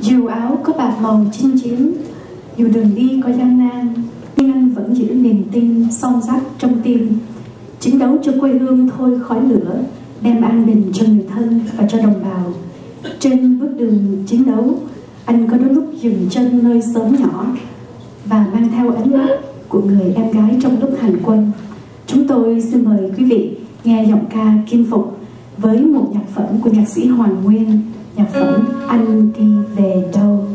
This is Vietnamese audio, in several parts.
Dù áo có bạc màu chinh chiến Dù đường đi có gian nan Nhưng anh vẫn giữ niềm tin son sắt trong tim. Chiến đấu cho quê hương thôi khói lửa Đem an bình cho người thân và cho đồng bào. Trên bước đường chiến đấu Anh có đôi lúc dừng chân nơi xóm nhỏ Và mang theo ánh mắt của người em gái trong lúc hành quân. Chúng tôi xin mời quý vị nghe giọng ca Kim Phục với một nhạc phẩm của nhạc sĩ Hoàng Nguyên, nhạc phẩm Anh đi về đâu.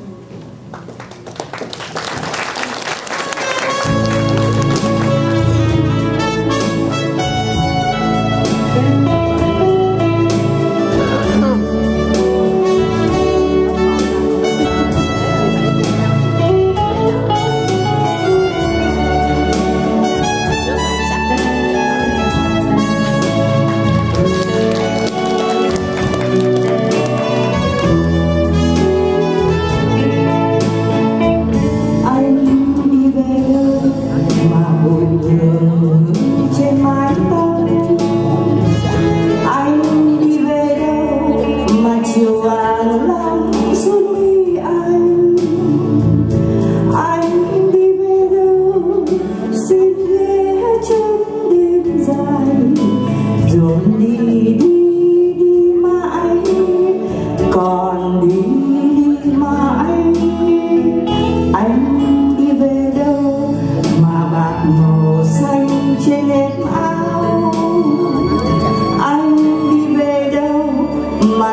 Mas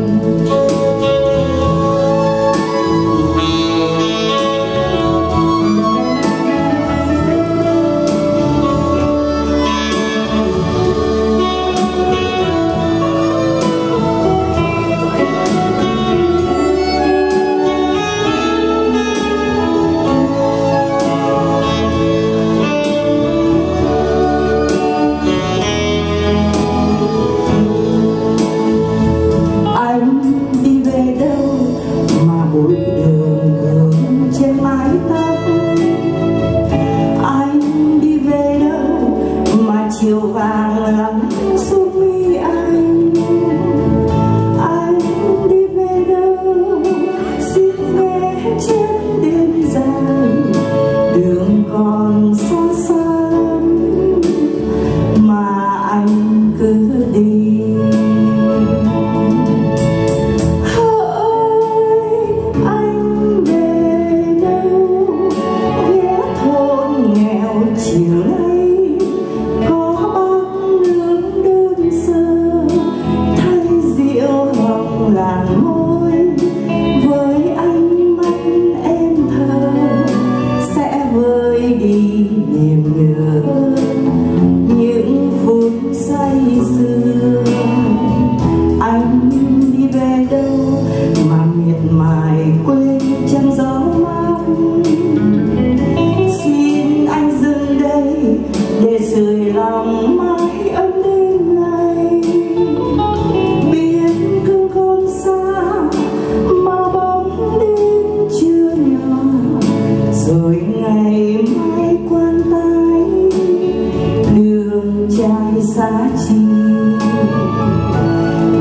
trai xa chi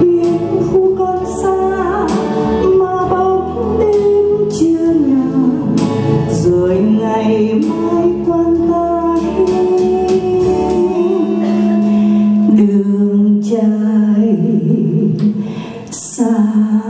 biết khu con xa mà bóng đêm chưa ngờ, rồi ngày mai quan tay đường trai xa.